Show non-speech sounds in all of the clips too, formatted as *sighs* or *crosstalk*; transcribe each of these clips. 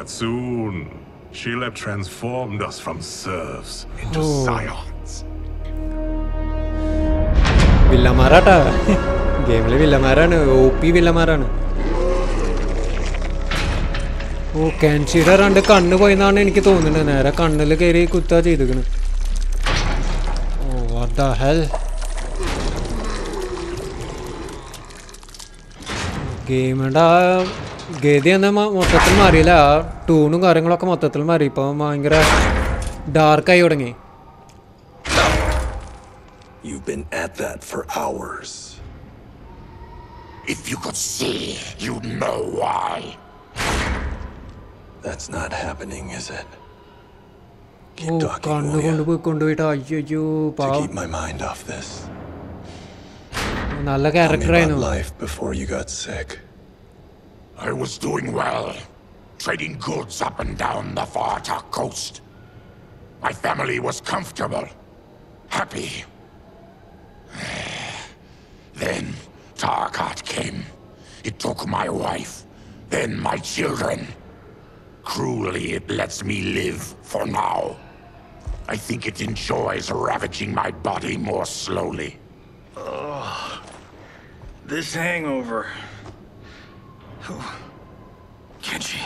But soon, she'll have transformed us from serfs into Oh. scions. വില്ലന്മാരാട്ടാ ഗെയിമിൽ വില്ലന്മാരാണ് O P വില്ലന്മാരാണ് ഓ കാൻഷിയുടെ രണ്ട് കണ്ണ് പോയെന്നാണ് എനിക്ക് തോന്നുന്നത്. നേരെ കണ്ണിൽ കയറി കുത്താ ചെയ്തിക്കണ് ഓ what the hell? ഗെയിമിന്റെ ആ ഗതി എന്ന മൊത്തത്തിൽ മാറിയില്ല ആ ടൂണും കാര്യങ്ങളൊക്കെ മൊത്തത്തിൽ മാറി ഇപ്പം ഭയങ്കര ഡാർക്കായി തുടങ്ങി You've been at that for hours. If you could see, you'd know why. That's not happening, is it? Oh Keep talking, കണ്ണ് will ya? കൊണ്ടുപോയി കൊണ്ടുപോയിട്ട് അയ്യോ To പാവം keep my mind off this. നല്ല Tell me ക്യാരക്ടർ about ആയിരുന്നു life before you got sick. I was doing well, trading goods up and down the Varta coast. My family was comfortable, happy. *sighs* Then Tarkat came. It took my wife, then my children. Cruelly, it lets me live for now. I think it enjoys ravaging my body more slowly. This hangover. Who? Kenshi.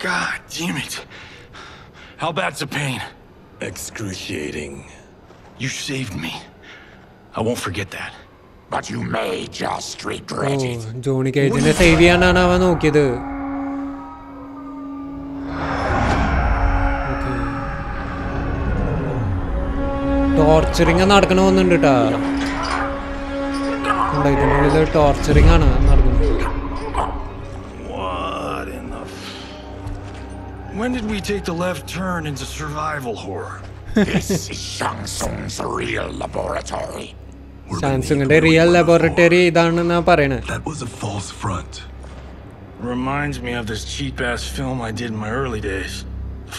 God damn it. How bad's the pain? Excruciating. You saved me. I won't forget that. But you may just regret oh, it. Oo, Johnny Cage'ine save ആണവ നോക്കിയത് torturing നടക്കണമെന്നുണ്ട് കേട്ടാ ഉണ്ടായിട്ടുണ്ട് torturing ആണ് നടക്കുന്നത് when did we take the left turn into survival horror? this is Shang Tsung's real laboratory. സാംസങ്ങിന്റെ real laboratory ഇതാണെന്നാ പറയണേ That was a false front. Reminds me of this cheap-ass film I did in my early days.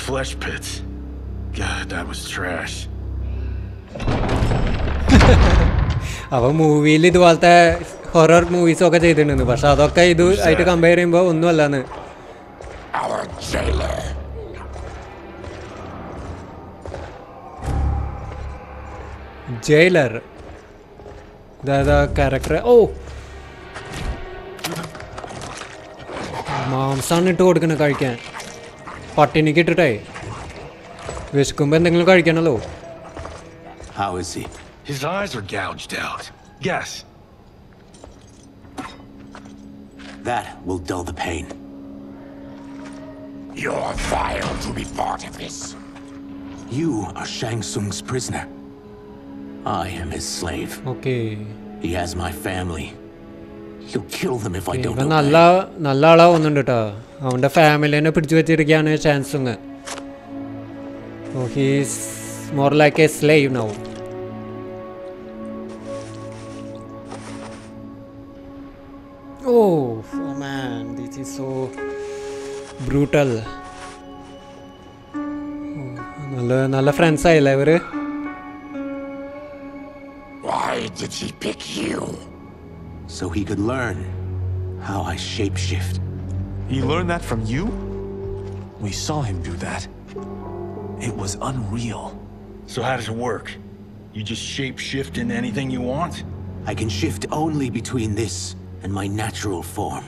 Flesh Pits. God, that was trash. *laughs* അവൻ മൂവിയിൽ ഇതുപോലത്തെ horror movies ഒക്കെ ചെയ്തിട്ടുണ്ട് പക്ഷെ അതൊക്കെ ഇത് ആയിട്ട് കമ്പയർ ചെയ്യുമ്പോൾ ഒന്നുമല്ലാന്ന് Our jailer. ജയിലർ അതായത് ക്യാരക്ടർ ഓ മാംസാണ് ഇട്ട് കൊടുക്കുന്നത് കഴിക്കാൻ പട്ടിണിക്ക് ഇട്ടിട്ടേ വിശക്കുമ്പോൾ എന്തെങ്കിലും കഴിക്കണല്ലോ How is he? His eyes are gouged out. Guess. That will dull the pain. You're vile to be part of this. You are Shang Tsung's prisoner. I am his slave. Okay. He has my family. He'll kill them if I don't. ഇവൻ നല്ല നല്ല ആളാ വന്നുണ്ട് കേട്ടോ അവന്റെ ഫാമിലിനെ പിടിച്ചു വെച്ചിരിക്കുകയാണ് ചാൻസുങ് So he's more like a slave now. Oh, oh man, this is so brutal. നല്ല നല്ല ഫ്രണ്ട്സ് ആയില്ലേ ഇവർ did he pick you? So he could learn how I shapeshift. He learned that from you? We saw him do that. It was unreal. So how does it work? You just shape-shift into anything you want? I can shift only between this and my natural form.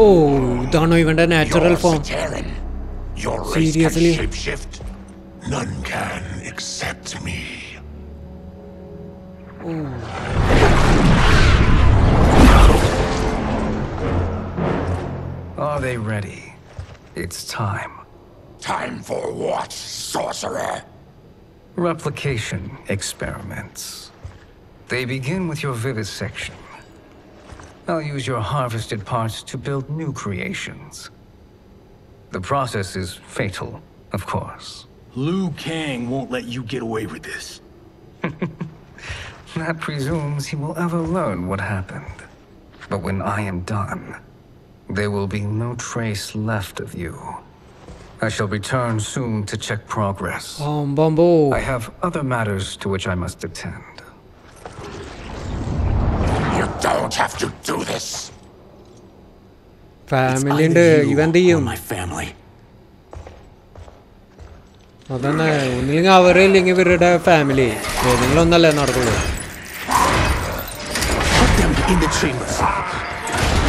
ഓ ഇതാണോ ഇവന്റെ natural You're form Sitaran. Your race Seriously? can shapeshift. None can except me. Are they ready? It's time. Time for what, sorcerer? Replication experiments. They begin with your vivisection. I'll use your harvested parts to build new creations. The process is fatal, of course. Liu Kang won't let you get away with this. *laughs* That presumes he will ever learn what happened. But when I am done, there will be no trace left of you. I shall return soon to check progress. ബോംബോ I have other matters to which I must attend. You don't have to do this. Family either ഉണ്ട് you ഇവൻ എന്ത് or ചെയ്യും my family. അതന്നെ ഒന്നില്ലെങ്കിൽ അവർ ഇല്ലെങ്കിൽ ഇവരുടെ family ഏതെങ്കിലും ഒന്നല്ലേ നടക്കുള്ളൂ Put them in the chambers.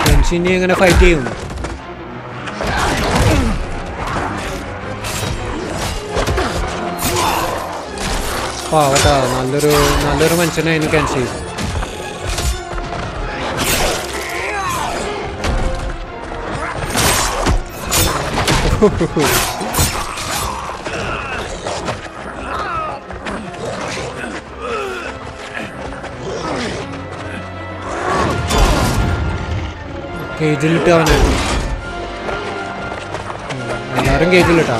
ടെൻഷിനി എങ്ങനെ ഫൈറ്റ് ചെയ്യും പാവട്ടാ നല്ലൊരു നല്ലൊരു മനുഷ്യനായിരുന്നു കെൻഷി *laughs* എല്ലാരും കേജിലിട്ടാ?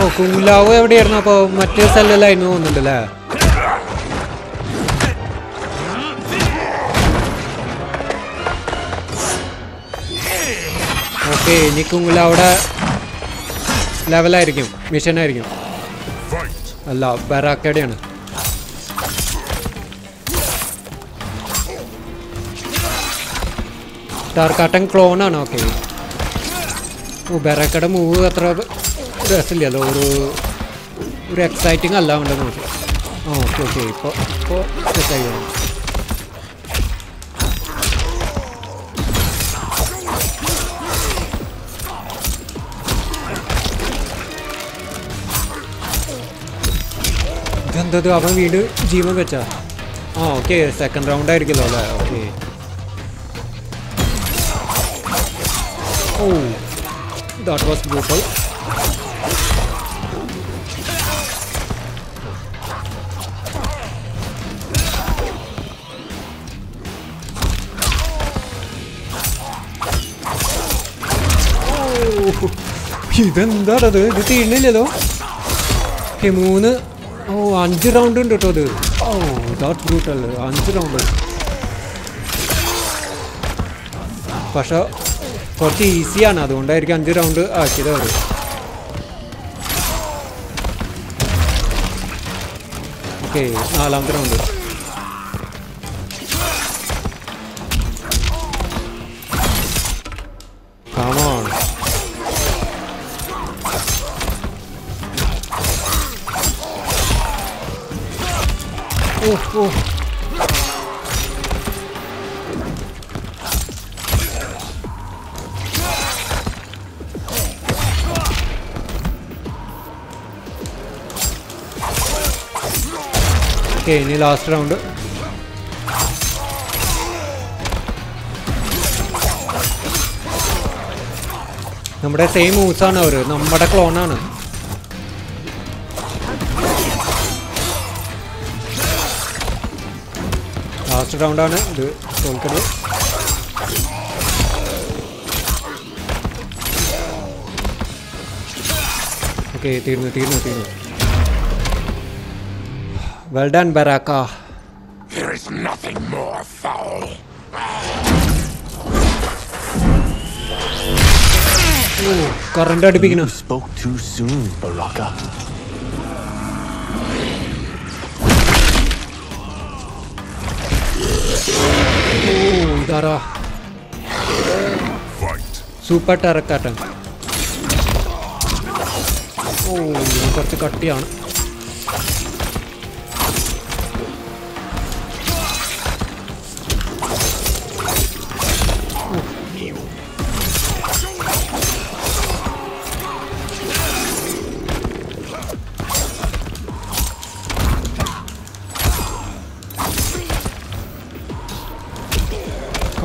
ഓ കുങ്ലാവ് എവിടെയായിരുന്നു? അപ്പൊ മറ്റേ സ്ഥലത്തിലായിരുന്നു തോന്നുന്നുണ്ടല്ലേ? ഓക്കെ ഇനി അവിടെ ലെവലായിരിക്കും മിഷനായിരിക്കും! അല്ല ബറാക്കയുടെയാണ് ടാർക്കാട്ടൻ ക്ലോൺ ആണ് ഓക്കെ ഓ ബറാക്കയുടെ മൂവ് അത്ര രസമില്ലല്ലോ ഒരു ഒരു എക്സൈറ്റിംഗ് അല്ല ഉണ്ടെന്ന് നോക്കി ഓക്കെ ഓക്കെ ഇപ്പോൾ ഇപ്പോൾ സെറ്റായി ഇതെന്തത് അവൻ വീട് ജീവൻ വെച്ചാ? ആ ഓക്കെ സെക്കൻഡ് റൗണ്ട് ആയിരിക്കുമല്ലോ അല്ലേ? Okay oh that was brutal ഇതെന്താണത്? ഇത് തീർന്നില്ലല്ലോ ഓക്കെ മൂന്ന് ഓ അഞ്ച് റൗണ്ട് ഉണ്ട് കേട്ടോ അത് ഓ ദാറ്റ് ബ്രൂട്ടൽ അഞ്ച് റൗണ്ട് പക്ഷെ കുറച്ച് ഈസിയാണ് അതുകൊണ്ടായിരിക്കും അഞ്ച് റൗണ്ട് ആക്കിയത് അവർ ഓക്കെ നാലാമത്തെ റൗണ്ട് ലാസ്റ്റ് റൗണ്ട് നമ്മുടെ സെയിം മൂസാണ് അവർ നമ്മുടെ ക്ലോണാണ് ലാസ്റ്റ് റൗണ്ടാണ് ഇത്. തോൽക്കുന്നത് ഓക്കെ തീർന്നു തീർന്നു തീർന്നു. Well done ബറാക്ക There is nothing more foul. Current അടുപ്പിക്കണം You spoke too soon, Baraka. ഓ ഇതാരാ Fight! സൂപ്പർ ടെറക്കാട്ടൻ ഓ ഇത് കുറച്ച് കട്ടിയാണ്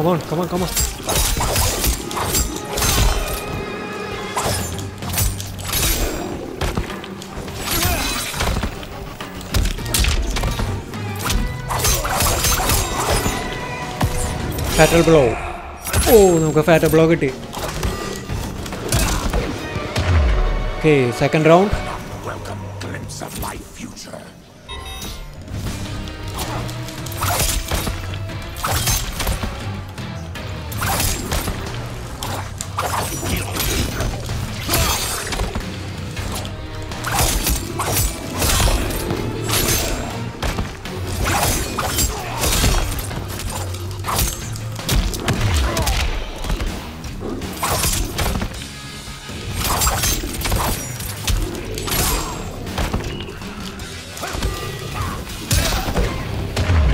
Come on, come on, come on. Fatal blow ഓ നമുക്ക് ഫാറ്റൽ ബ്ലോ കിട്ടി okay second round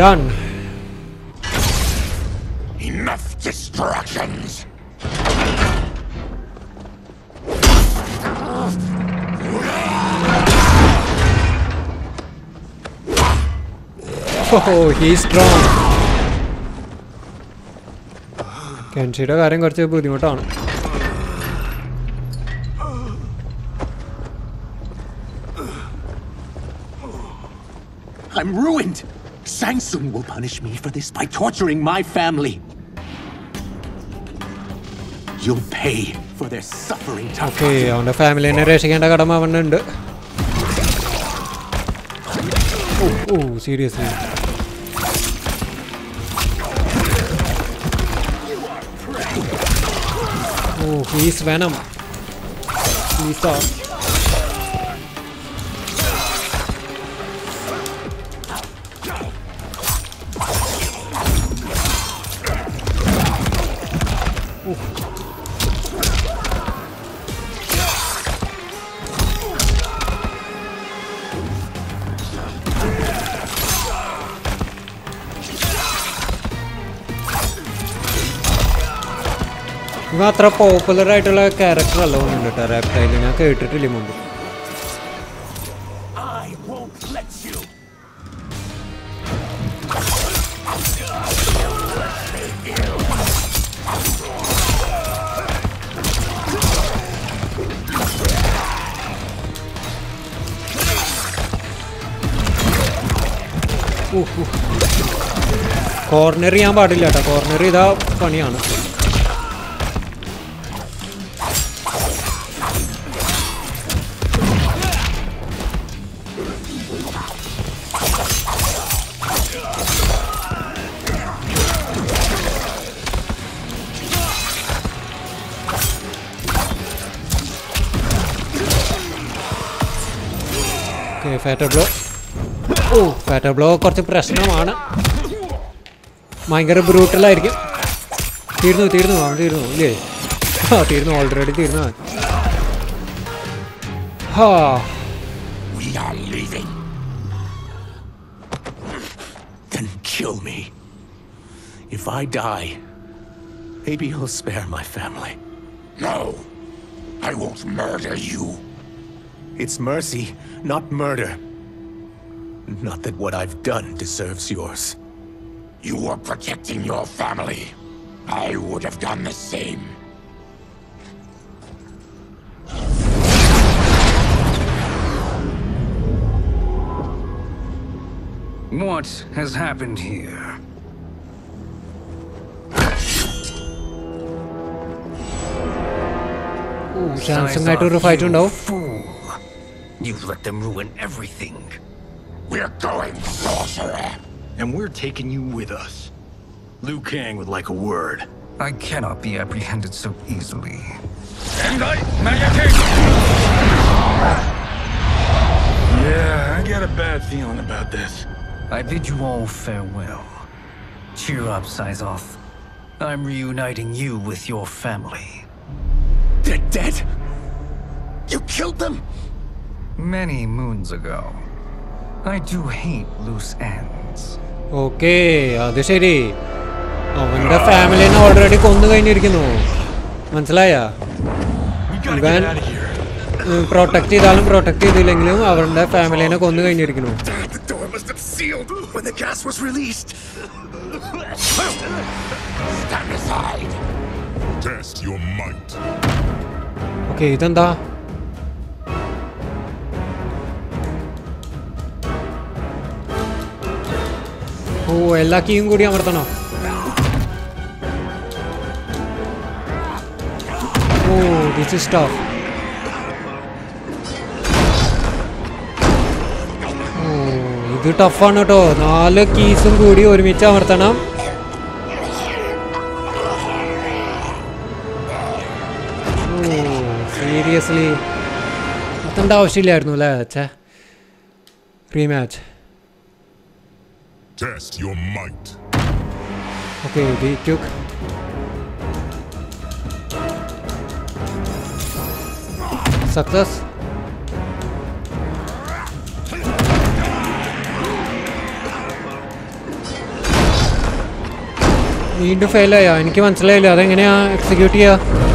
done Enough distractions! ഓഹോ he strong കെൻഷിയുടെ കാര്യം കുറച്ച് ബുദ്ധിമുട്ടാണ് I'm ruined! Shang Tsung will punish me for this by torturing my family. You'll pay for their suffering, okay Takatu. അവൻ്റെ ഫാമിലിനെ രക്ഷിക്കേണ്ട കടമ അവനുണ്ട് ഓ ഓ seriously ഓ he's venom he's ഇവ അത്ര popular ആയിട്ടുള്ള ക്യാരക്ടർ അല്ല ഒന്നും കേട്ടോ റാപ്റ്റൈൽ ഞാൻ കേട്ടിട്ടില്ല മുമ്പ്! കോർണർ ചെയ്യാൻ പാടില്ല കേട്ടോ കോർണർ ഇതാ പണിയാണ്. ഫാറ്റർ ബ്ലോ ഓ ഫാറ്റർ ബ്ലോ കുറച്ച് പ്രശ്നമാണ് ഭയങ്കര ബ്രൂട്ടലായിരിക്കും തീർന്നു തീർന്നു അവൻ തീർന്നു ഇല്ലേ ആ തീർന്നു ഓൾറെഡി തീർന്നു അവൻ ഹാ We are leaving. Then kill me. If I die, maybe you'll spare my family. No, I won't murder you. It's mercy, not murder. Not that what I've done deserves yours. You were protecting your family. I would have done the same. What has happened here? Samsung I don't know if I don't know. You let them ruin everything. We're going, sorcerer. And we're taking you with us. Liu Kang would like a word. I cannot be apprehended so easily. And I, Maniac. Yeah, I got a bad feeling about this. I bid you all farewell. Cheer up, Syzoth. I'm reuniting you with your family. They're dead? You killed them? Many moons ago. I do hate loose ends. Okay അത് ശരി അവന്റെ ഫാമിലിനെ already കൊന്നു കഴിഞ്ഞിരിക്കുന്നു മനസ്സിലായ We gotta Van- get out of here. Protect ചെയ്താലും protect ചെയ്തില്ലെങ്കിലും അവരുടെ ഫാമിലിനെ കൊന്നു കഴിഞ്ഞിരിക്കുന്നു The door Oh എല്ലാ കീയും കൂടി അമർത്തണോ? ഓ ദിസ് ഇസ് ടഫ് ഇത് ടഫാണ് കേട്ടോ നാല് കീസും കൂടി ഒരുമിച്ച് അമർത്തണം. സീരിയസ്ലി അത്തണ്ട ആവശ്യമില്ലായിരുന്നു അല്ലേ അച്ഛാ? Rematch test your might. Okay, be joke. Success. I need to fail. I need to execute.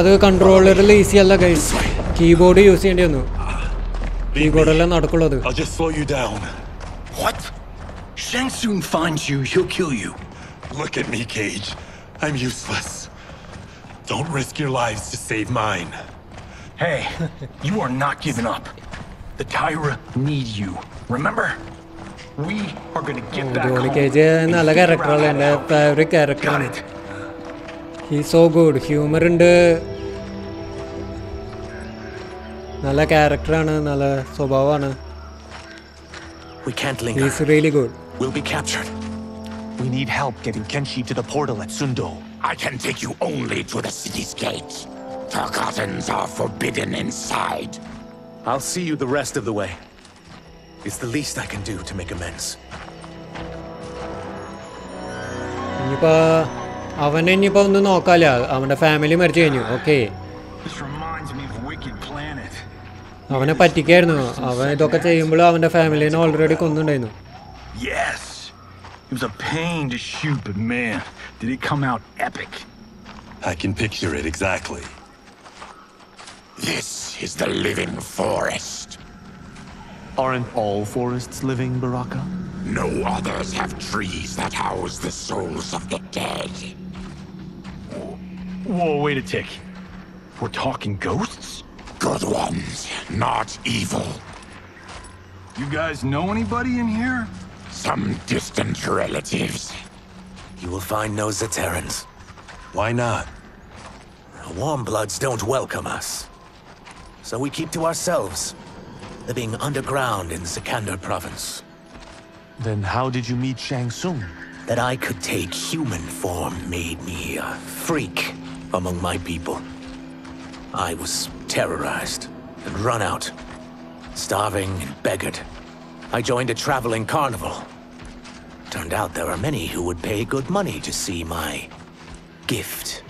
അത് കൺട്രോളറിൽ ഈസി അല്ല ഗൈസ് കീബോർഡ് യൂസ് ചെയ്യേണ്ടി Shang Tsung finds you, he'll kill you. Look at me, Cage. I'm useless. Don't risk your lives to save mine. Hey, *laughs* you are not giving up. The Tyra need you, remember? We are gonna get back home. Got it he's so good he's he so good ഹ്യൂമറുണ്ട് We can't link. He's really good. We'll be captured. We need help getting Kenshi to the portal at Sun Do. I can take you only to the city's gate. Forgottens are forbidden inside. I'll see you the rest of the way. It's the least I can do to make amends. ഇനിയിപ്പോൾ അവനെ ഇനിയിപ്പോൾ ഒന്ന് നോക്കാല്ല അവൻ്റെ family മരിച്ചു കഴിഞ്ഞു okay This reminds me of Wicked Planet. അവനെ പറ്റിക്കായിരുന്നു അവൻ ഇതൊക്കെ ചെയ്യുമ്പോൾ അവൻ്റെ ഫാമിലിനെ already കൊന്നുണ്ടായിരുന്നു Yes! It was a pain to shoot, but man, did it come out epic. I can picture it exactly. This is the living forest. Aren't all forests living, Baraka? No others have trees that house the souls of the dead. Whoa, wait a tick. We're talking ghosts? Good ones, not evil. You guys know anybody in here? Some distant relatives. You will find no Zaterrans. Why not? Warmbloods don't welcome us. So we keep to ourselves, living underground in Sikander province. Then how did you meet Shang Tsung? That I could take human form made me a freak among my people. I was terrorized and run out, starving and beggared. I joined a traveling carnival. Turned out there are many who would pay good money to see my gift.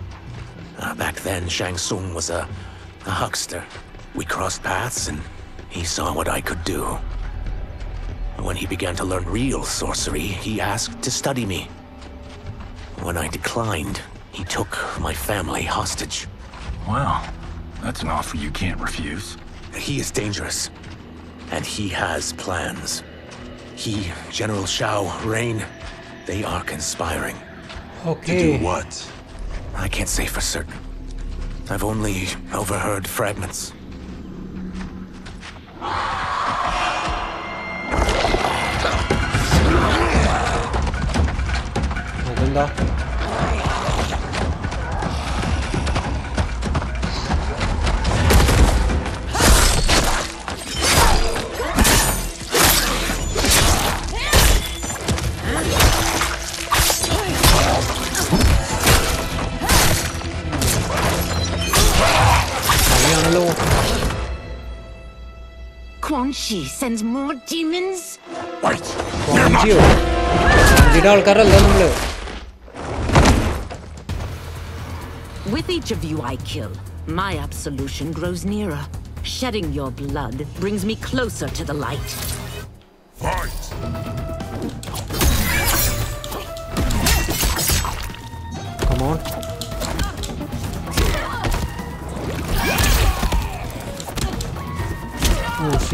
Uh, back then, Shang Tsung was a, a huckster. We crossed paths and he saw what I could do. When he began to learn real sorcery, he asked to study me. When I declined, he took my family hostage. Wow, that's an offer you can't refuse. He is dangerous, and he has plans. He, General Shao, Rain, they are conspiring. Okay. To do what? I can't say for certain. I've only overheard fragments. Ne she sends more demons? Wait, they're not. You. Did all Carol With each of you I kill, my absolution grows nearer. Shedding your blood brings me closer to the light. Fight!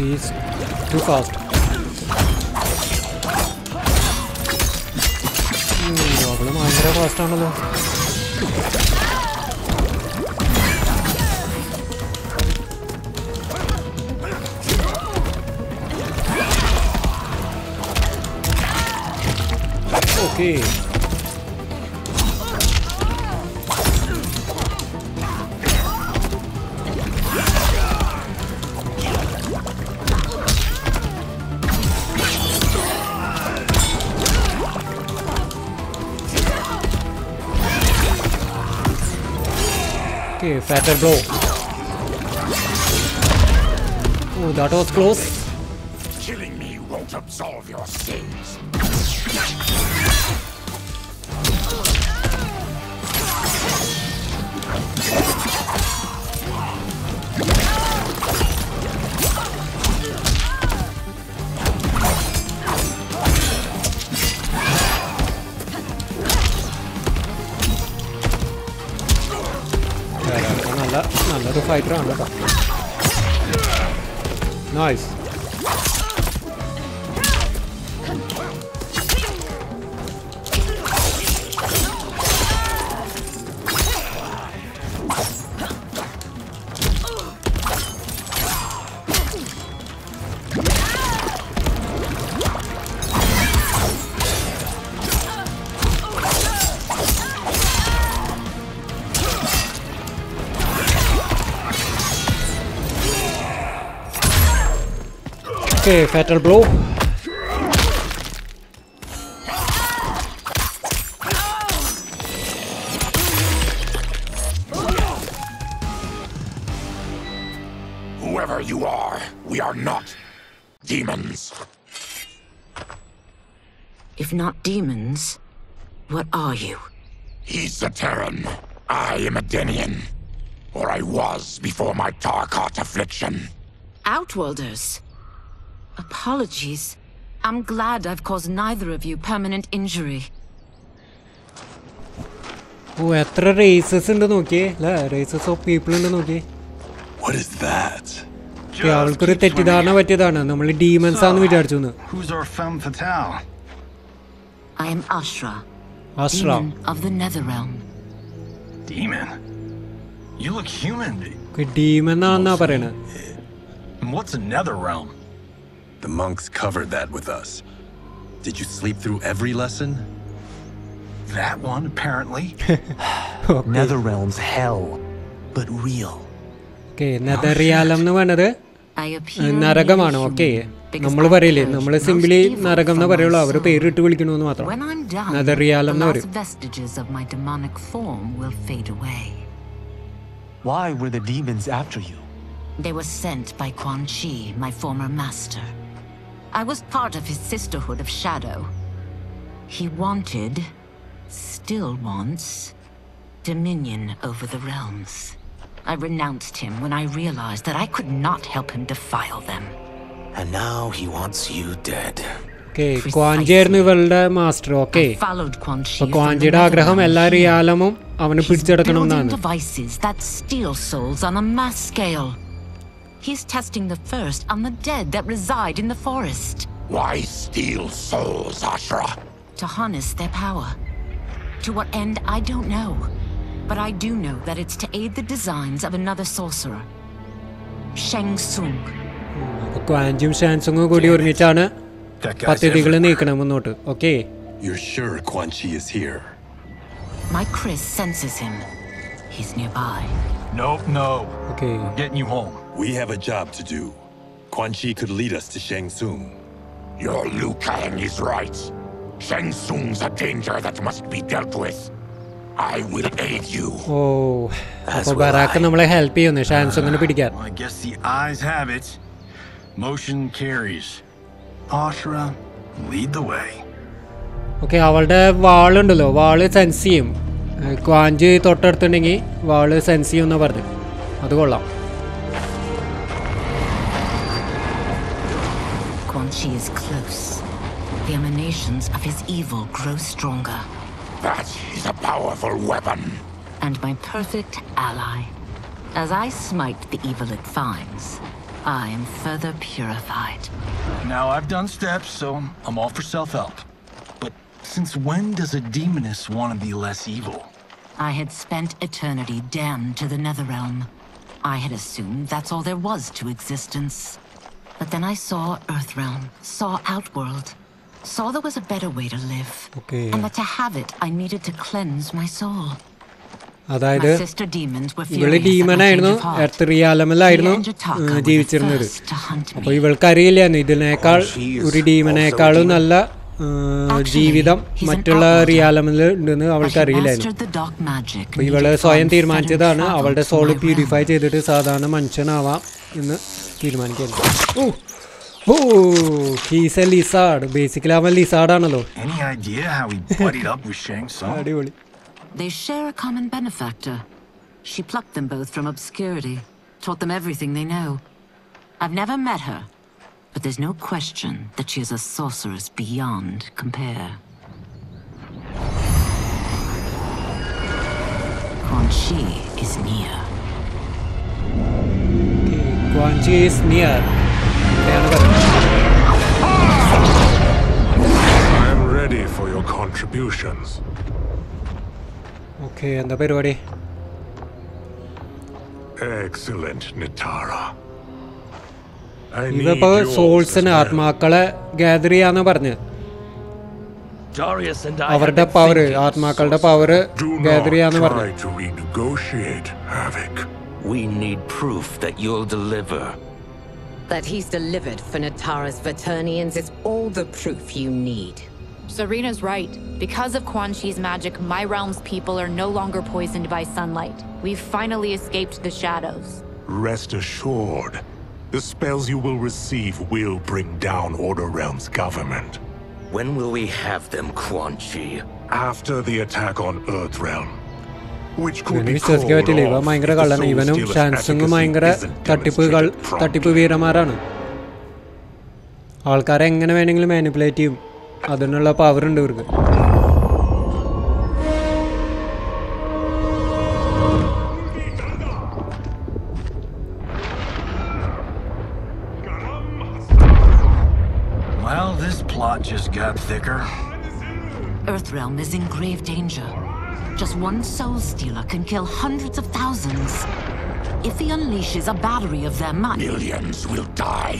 Oh she's too fast അവള് ഭയങ്കര fast ആണല്ലോ okay Fatal blow. Oh, that was close. vai, droga. Tá. Nice. Okay, fatal blow. Whoever you are, we are not demons. If not demons, what are you? He's a Terran. I am a Denian. Or I was before my Tarkat affliction. Outworlders. Apologies. I'm glad I've caused neither of you permanent injury. Oh എത്ര races ഉണ്ട് are അല്ലേ races people people ഉണ്ട് നോക്കിയേ What is that? അവൾക്കൊരു തെറ്റിദ്ധാരണ പറ്റിയതാണ് നമ്മൾ demons I am Ashrah, Ashrah. demon of the Netherrealm. Demon? You look human. What's a Netherrealm? The monks covered that with us. Did you sleep through every lesson? That one, apparently. *laughs* Netherrealm's hell, but real. Okay നെതറിയാലം എന്ന് പറഞ്ഞത് I appear നരകമാണ് merely okay human because നമ്മൾ I've പറയില്ലേ purged നമ്മൾ most simply evil നരകം എന്ന് from പറയുള്ളൂ my our soul. പേരിട്ട് വിളിക്കണമെന്ന് മാത്രം When I'm done, നെതറിയാലം the എന്ന് last പറയും vestiges of my demonic form will fade away. Why were the demons after you? They were sent by Quan Chi, my former master. I was part of his Sisterhood of Shadow. He wanted, still wants, dominion over the realms. I renounced him when I realized that I could not help him defile them. And now he wants you dead. Okay ക്വാഞ്ചി ആയിരുന്നു ഇവളുടെ master okay I followed Quan Chi അപ്പൊ from the ക്വാഞ്ചിയുടെ ആഗ്രഹം എല്ലാ Netherrealm. റിയാലമും അവന് He's പിടിച്ചെടുക്കണം building എന്നാണ് He's testing the first on the dead that reside in the forest. Why steal souls, Ashrah? To harness their power. To what end, I don't know. But I do know that it's to aid the designs of another sorcerer. Shang Tsung. അപ്പോൾ ക്വാൻജും ഷാൻസുങ്ങും കൂടി Okay. You're sure Quan Chi is here? My kris senses him. He's nearby. Nope, no. Okay. I'm getting you home. We have a job to do. Quan Chi could lead us to Shang Tsung. Your Liu Kang is right. Shang Tsung's a danger that must be dealt with. I will aid you. Oh, അപ്പോൾ Barack നമ്മളെ help ചെയ്യുന്നു ഷാൻസോങ്ങിനെ പിടിക്കാൻ. I guess the eyes have it. Motion carries. Ashrah, lead the way. Okay, okay അവളുടെ വാളുണ്ടല്ലോ വാള് sense ചെയ്യും ക്വാഞ്ച് തൊട്ടടുത്തുണ്ടെങ്കിൽ വാള് sense ചെയ്യും എന്നാണ് പറഞ്ഞു അത് കൊള്ളാം Quan Chi is close. The emanations of his evil grow stronger. That is a powerful weapon. and my perfect ally. As I smite the evil it finds, I am further purified. Now I've done steps, so I'm all for self-help. But since when does a demoness want to be less evil? I had spent eternity damned to the Netherrealm. I had assumed that's all there was to existence. But then I saw Earthrealm, saw Outworld, saw there was a better way to live. Okay. And that to have it, I needed to cleanse my soul. അതായത് ഇവൾ ഡീമനായിരുന്നു earth റിയാലമിലായിരുന്നു ജീവിച്ചിരുന്നത്. അപ്പോൾ ഇവൾക്കറിയില്ലായിരുന്നു ഇതിനേക്കാൾ ഒരു ഡീമനേക്കാളും നല്ല ജീവിതം മറ്റുള്ള റിയാലമിൽ ഉണ്ടെന്ന് അവൾക്കറിയില്ലായിരുന്നു. അപ്പോൾ ഇവൾ സ്വയം തീരുമാനിച്ചതാണ് അവളുടെ സോൾ പ്യൂരിഫൈ ചെയ്തിട്ട് സാധാരണ മനുഷ്യനാവാം. എന്ന് തീരുമാനിക്കുന്നു ഓ oh he's A lizard basically അവൻ ലിസാഡാണല്ലോ Any idea how he buddied up with Shang Tsung? അടിപൊളി They share a common benefactor. She plucked them both from obscurity, taught them everything they know. I've never met her, but there's no question that she is a sorceress beyond compare. Quan Chi is near. Guanji is near. I am ready for your contributions. Okay, എന്താ പരിപാടി? Excellent, Nitara. ഇതിപ്പോ സോൾസിന് ആത്മാക്കളെ gather ചെയ്യാന്നാ പറഞ്ഞത് അവരുടെ power ആത്മാക്കളുടെ power gather ചെയ്യാന്ന് പറഞ്ഞു try to renegotiate, Havik. We need proof that you'll deliver. That he's delivered for Nitara's Vaeternians is all the proof you need. Serena's right. Because of Quan Chi's magic, my realm's people are no longer poisoned by sunlight. We've finally escaped the shadows. Rest assured, the spells you will receive will bring down Order Realm's government. When will we have them, Quan Chi? After the attack on Earthrealm. എനിക്ക് സെസ്കെ ഇവ ഭയങ്കര കള്ളാണ് ഇവനും ഷാൻസുങ്ങും ഭയങ്കര തട്ടിപ്പ് തട്ടിപ്പ് വീരന്മാരാണ് ആൾക്കാരെ എങ്ങനെ വേണമെങ്കിലും മാനിപ്പുലേറ്റ് ചെയ്യും അതിനുള്ള പവറുണ്ട് ഇവർക്ക് Well, this plot just got thicker. Earthrealm is in grave danger. Just one Soul Stealer can kill hundreds of thousands. If he unleashes a battery of their might... Millions will die.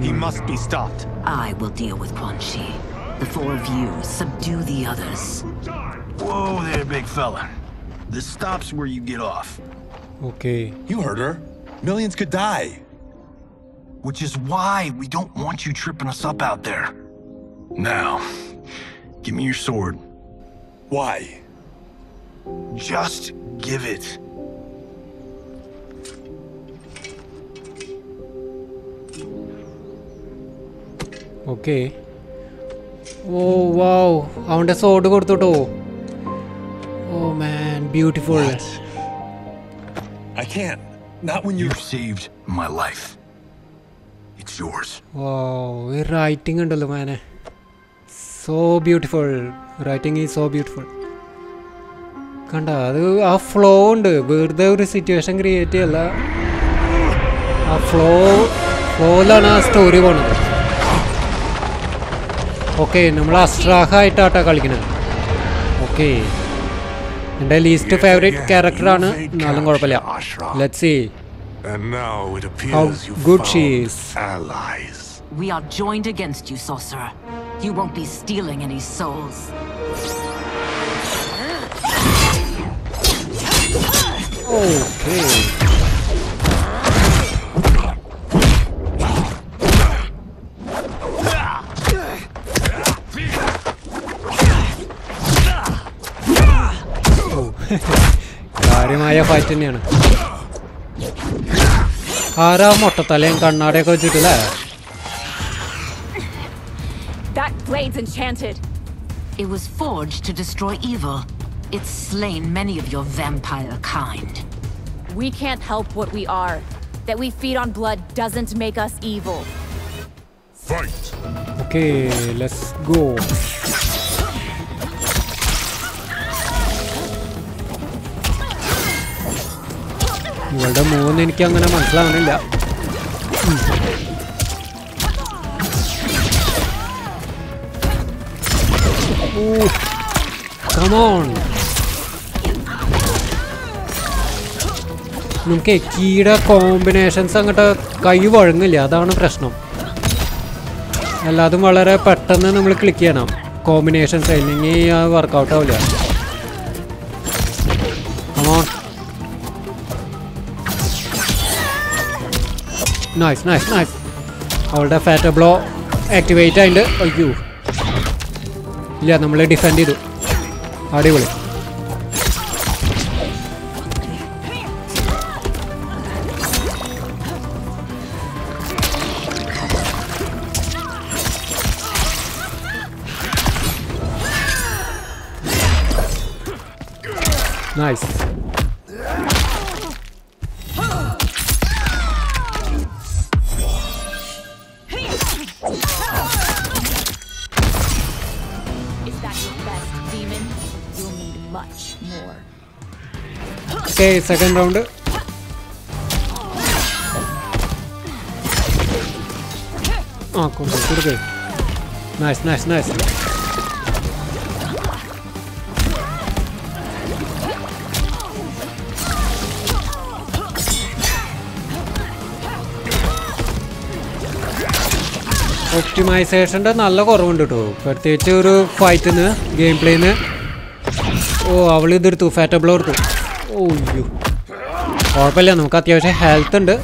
He must be stopped. I will deal with Quan Chi. The four of you subdue the others. Whoa there, big fella. This stops where you get off. Okay. You heard her. Millions could die. Which is why we don't want you tripping us up out there. Now, give me your sword. Why? Just give it. Okay ഓ വാവ് അവൻ്റെ സോഡ് കൊടുത്തോട്ടോ ഓ മാൻ beautiful What? I can't. Not when you. You saved my life. It's yours. വാവ് ഈ writing ഉണ്ടല്ലോ മാനെ so beautiful writing is so beautiful കണ്ട അത് ആ flow ഉണ്ട്. വെറുതെ ഒരു situation create ചെയ്യല്ല. ആ ഫ്ലോ ഫ്ലോയിലാണ് ആ സ്റ്റോറി പോണത്. ഓക്കെ നമ്മൾ അസ്ട്രാഹ ആയിട്ടാട്ടാ കളിക്കുന്നത് ഓക്കെ എന്റെ ലീസ്റ്റ് ഫേവറേറ്റ് ക്യാരക്ടറാണ് എന്നാലും കുഴപ്പമില്ല. Let see How good she found is. allies. We are joined against you, sorcerer. You won't be stealing any souls. Okay കാര്യമായ ഫൈറ്റ് തന്നെയാണ് ആരാ മൊട്ടത്തലയും കണ്ണാടിയൊക്കെ വെച്ചിട്ടില്ലേ That blade's enchanted. It was forged to destroy evil. It's slain many of your vampire kind. We can't help what we are. That we feed on blood doesn't make us evil. Fight! Okay let's go ഇവളുടെ മൂന്ന് എനിക്ക് അങ്ങനെ മനസ്സിലാവണില്ല come on നമുക്ക് കീയുടെ combinations അങ്ങോട്ട് കൈ വഴങ്ങില്ല? അതാണ് പ്രശ്നം. എല്ലാതും വളരെ പെട്ടെന്ന് നമ്മൾ ക്ലിക്ക് ചെയ്യണം. കോമ്പിനേഷൻസ് അല്ലെങ്കിൽ വർക്കൗട്ട് ആവില്ല നൈസ് നൈസ് നൈസ് അവളുടെ ഫാറ്റ് ബ്ലോ ആക്ടിവേറ്റ് ആയിട്ട് അയ്യോ. ഇല്ല നമ്മൾ ഡിഫെൻഡ് ചെയ്തു. അടിപൊളി. Nice Is that your best, demon? You'll need much ഒപ്റ്റിമൈസേഷന്റെ നല്ല കുറവുണ്ട് കേട്ടോ പ്രത്യേകിച്ച് ഒരു ഫൈറ്റിന് ഗെയിം പ്ലേന്ന് ഓ അവൾ ഇതെടുത്തു ഫാറ്റബിൾ എടുത്തു. ഓയ്യോ കുഴപ്പമില്ല നമുക്ക് അത്യാവശ്യം ഹെൽത്ത് ഉണ്ട്.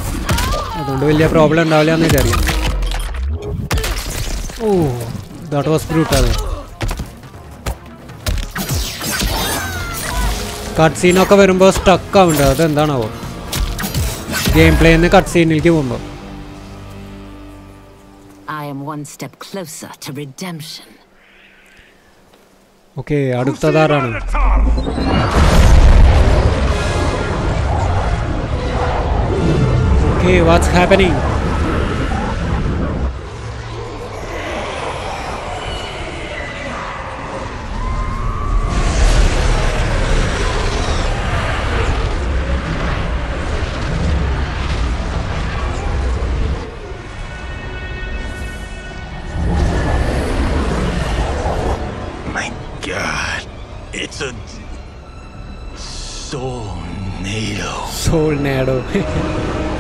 അതുകൊണ്ട് വലിയ പ്രോബ്ലം ഉണ്ടാവില്ല എന്ന് വിചാരിക്കാം oh that was brutal cut സീനൊക്കെ വരുമ്പോൾ സ്റ്റക്ക് ആവുന്നുണ്ട് അതെന്താണാവോ? ഗെയിം പ്ലേന്ന് കട്ട് സീനിലേക്ക് പോകുമ്പോൾ I am one step closer to redemption. Okay അടുത്തതാരാണ് okay what's happening My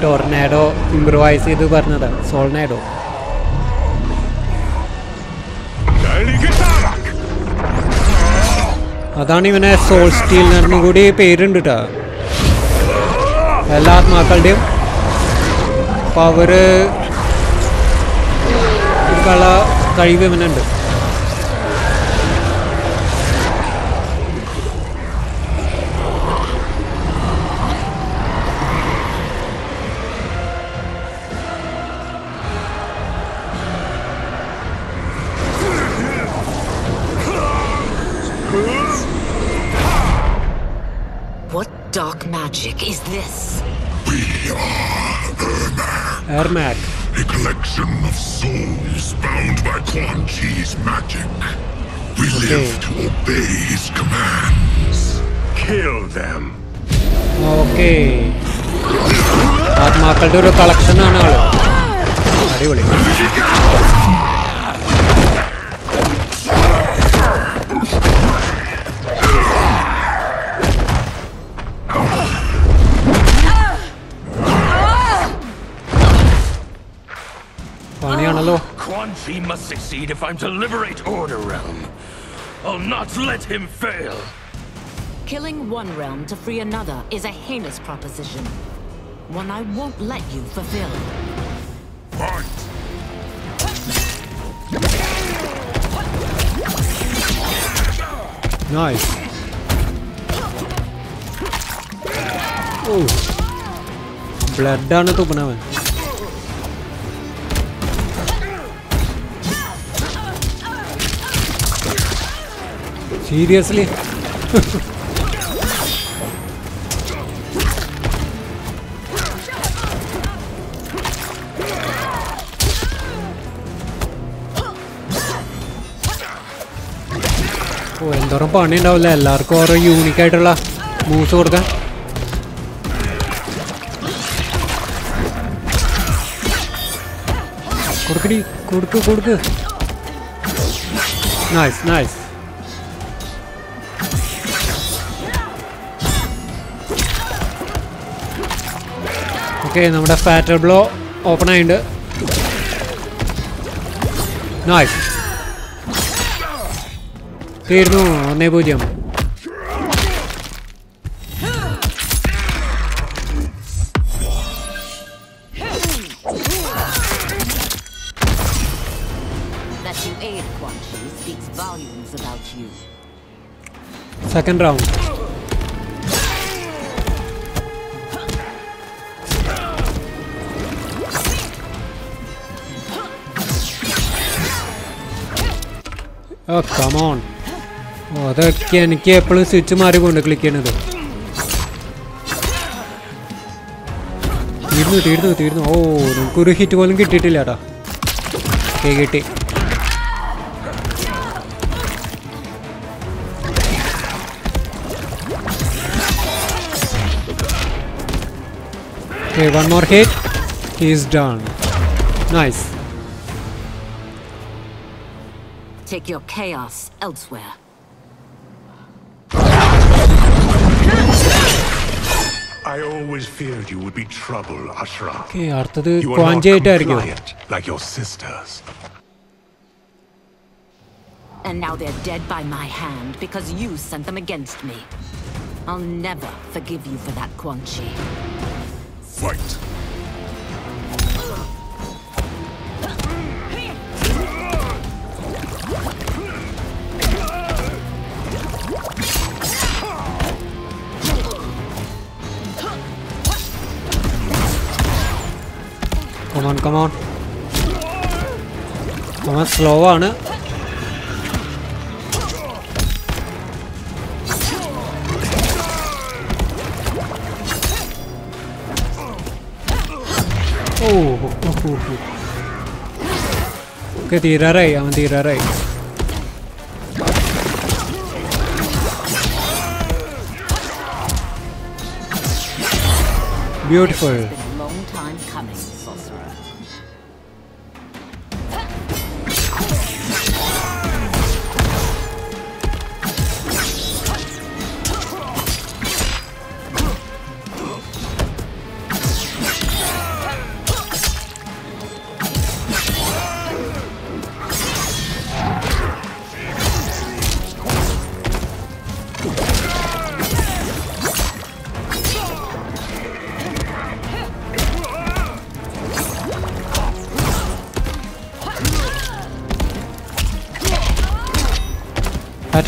ടോർനാഡോ improvise ചെയ്ത് പറഞ്ഞതാണ് സോൾനാഡോ അതാണ് ഇവനെ സോൾ സ്റ്റീൽ നടന്നു കൂടി പേരുണ്ട് കേട്ടോ എല്ലാ ആത്മാക്കളുടെയും പവറ് കള കഴിവ് ഇവനുണ്ട്. souls bound by Quan Chi's magic. We live to obey his commands. Kill them. Okay ആത്മാക്കളുടെ ഒരു കളക്ഷനാണ് ആള് അടിപൊളി He must succeed if I'm to liberate Order Realm. I'll not let him fail! Killing one realm to free another is a heinous proposition. One I won't let you fulfill. Fight! Nice. Oh. ब्लैडा ने to banana. Seriously ഓ എന്തോരം പണി ഉണ്ടാവില്ല എല്ലാവർക്കും ഓരോ unique ആയിട്ടുള്ള moves കൊടുക്കാൻ. കൊടുക്കടി കൊടുക്ക് കൊടുക്ക്. Nice nice ഓക്കെ നമ്മുടെ ഫാറ്റർ ബ്ലോ ഓപ്പൺ ആയിട്ടുണ്ട് നൈസ് തീർന്നു ഒന്നേ പൂജ്യം That you Oh come on oh അതൊക്കെ എനിക്ക് എപ്പോഴും സ്വിച്ച് മാറി കൊണ്ട് ക്ലിക്ക് ചെയ്യണത് തീർന്നു തീർന്നു തീർന്നു ഓ നമുക്കൊരു ഹിറ്റ് പോലും കിട്ടിയിട്ടില്ല കേട്ടോ ഓക്കെ കിട്ടി Okay, one more hit. Done. Nice. Take your chaos elsewhere. I always feared you would be trouble, Ashrah. Okay, you are not compliant, like your sisters. And now they're dead by my hand because you sent them against me. I'll never forgive you for that, Quan Chi. Fight! Come on, come on. Come on, slow vào nữa. Oh, oh, oh, oh. Okay, tiraray. Aman tiraray. Beautiful.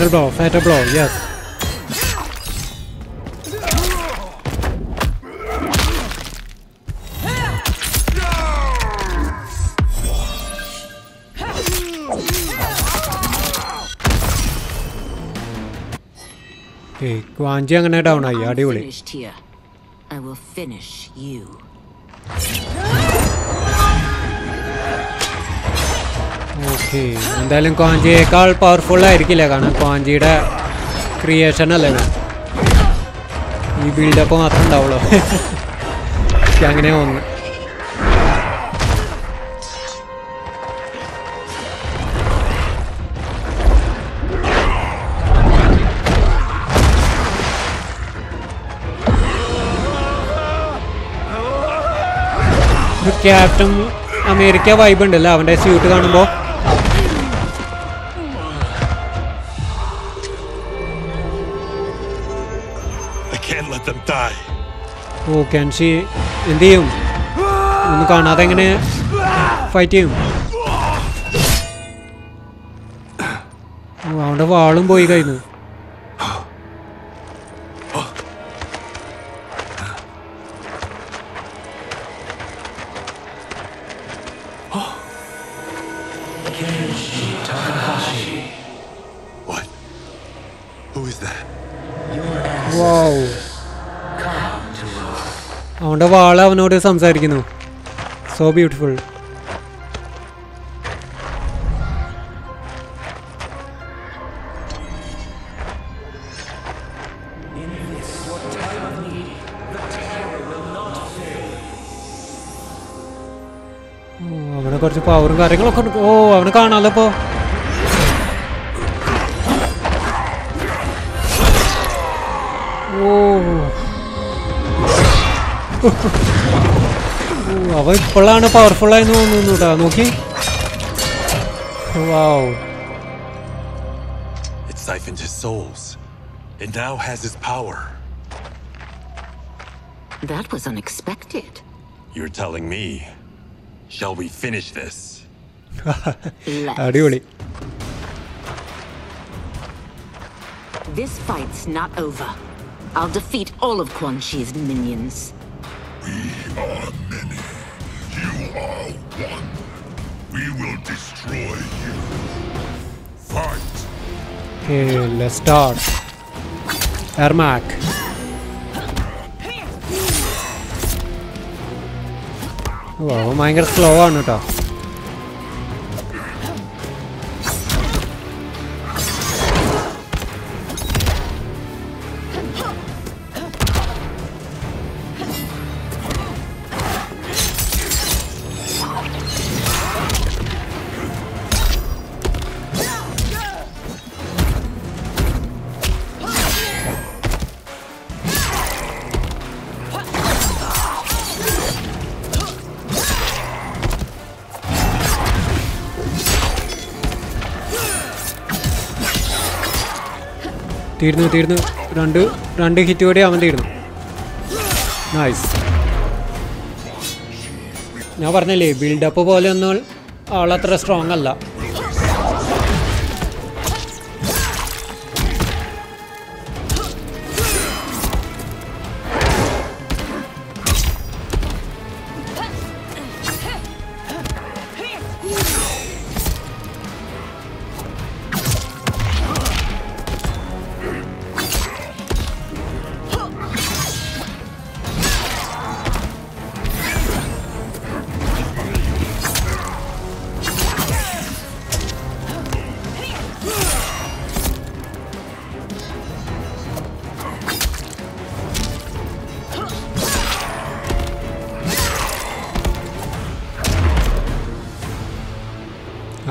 Fatal blow, fatal blow, yes. Okay, ക്വാഞ്ചി അങ്ങനെ down ആയി അടിപൊളി Finished here. I will finish you. Okay. എന്തായാലും കോഞ്ചിയേക്കാൾ powerful ആയിരിക്കില്ല? കാരണം കോഞ്ചിയുടെ creation അല്ലേ? ഈ build-up മാത്രം ഉണ്ടാവുള്ളൂ. അങ്ങനെ ഒന്ന് ക്യാപ്റ്റൻ അമേരിക്ക വൈബ് ഉണ്ടല്ലോ? അവന്റെ സ്യൂട്ട് കാണുമ്പോൾ can't let them die. ഓ ക്യാൻഷി എന്ത് ചെയ്യും? ഒന്ന് കാണാതെ എങ്ങനെ ഫൈറ്റ് ചെയ്യും? അവന്റെ വാളും പോയി കഴിഞ്ഞു. വാൾ അവനോട് സംസാരിക്കുന്നു. സോ ബ്യൂട്ടിഫുൾ അവനെ കുറച്ച് പവറും കാര്യങ്ങളൊക്കെ ഓ അവനെ കാണാമല്ലോ അവൻ ഇപ്പോഴാണ് പവർഫുൾ ആയെന്ന് തോന്നുന്നു കേട്ടോ നോക്കി വാവ് It siphoned his souls. It now has his power. That was unexpected. You're telling me. Shall we finish this? അടിപൊളി This fight's not over. I'll defeat all of Quan Chi's minions. We are many. You are one. We will destroy you. Fight! Okay, let's start. Ermac. Wow, I'm going to slow on. തീർന്നു തീർന്നു. രണ്ട് രണ്ട് hit കൂടി അവൻ തീർന്നു. Nice ഞാൻ പറഞ്ഞല്ലേ build-up പോലെ ഒന്നും ആളത്ര സ്ട്രോങ് അല്ല.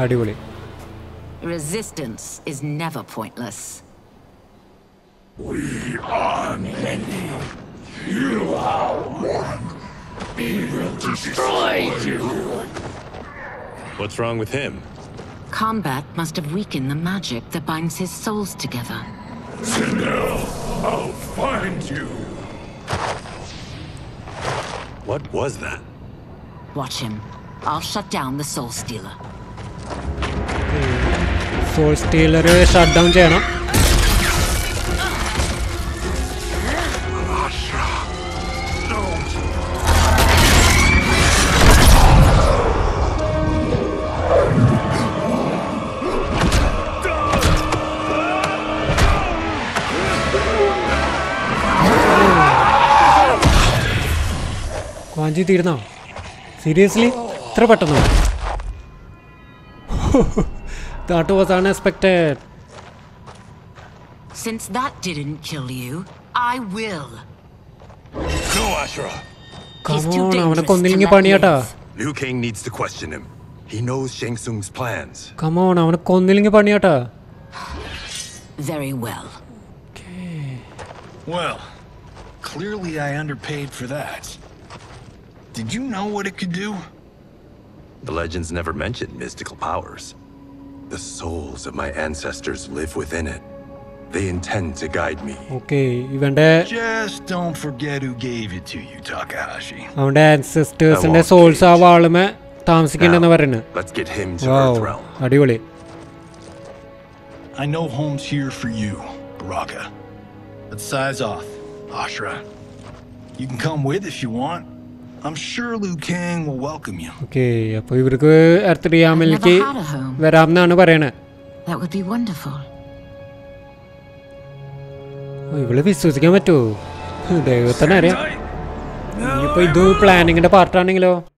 അടിപൊളി Resistance is never pointless. We are many. You are one. We will destroy you. What's wrong with him? Combat must have weakened the magic that binds his souls together. Sinel, I'll find you. What was that? Watch him. I'll shut down the Soul Stealer. Soul stealer shut down ചെയ്യണം. വാഞ്ചി തീർന്നോ seriously ഇത്ര പെട്ടെന്നോ? That was unexpected. Since that didn't kill you, I will. No, Ashrah. Come on, അവനെ കൊന്നില്ലെങ്കിൽ പണിയാട്ടാ. Liu Kang needs to question him. He knows Shang Tsung's plans. Come on, അവനെ കൊന്നില്ലെങ്കിൽ പണിയാട്ടാ. Very well. Okay. Well, clearly I underpaid for that. Did you know what it could do? The legends never mentioned mystical powers. The souls of my ancestors live within it. They intend to guide me. Okay, even that. Just don't forget who gave it to you, Takahashi. Our ancestors and souls ആ വാളുമേ താമസിക്കണ്ടെന്ന് പറയുന്നു. Let's get him to wow. Earth realm. അടിപൊളി. I know home's here for you, Baraka. Let's size off, Ashrah. You can come with if you want. I'm sure Liu Kang will welcome you. Okay അപ്പൊ ഇവർക്ക് earth റിയാമിലേക്ക് Never had a home. വരാമെന്നാണ് പറയണത് That would be wonderful. ഓ, ഇവള് വിശ്വസിക്കാൻ പറ്റുമോ ദൈവത്തിന് അറിയാം ഇനിയിപ്പോ ഇത് പ്ലാനിങ്ങിന്റെ പാർട്ടാണെങ്കിലോ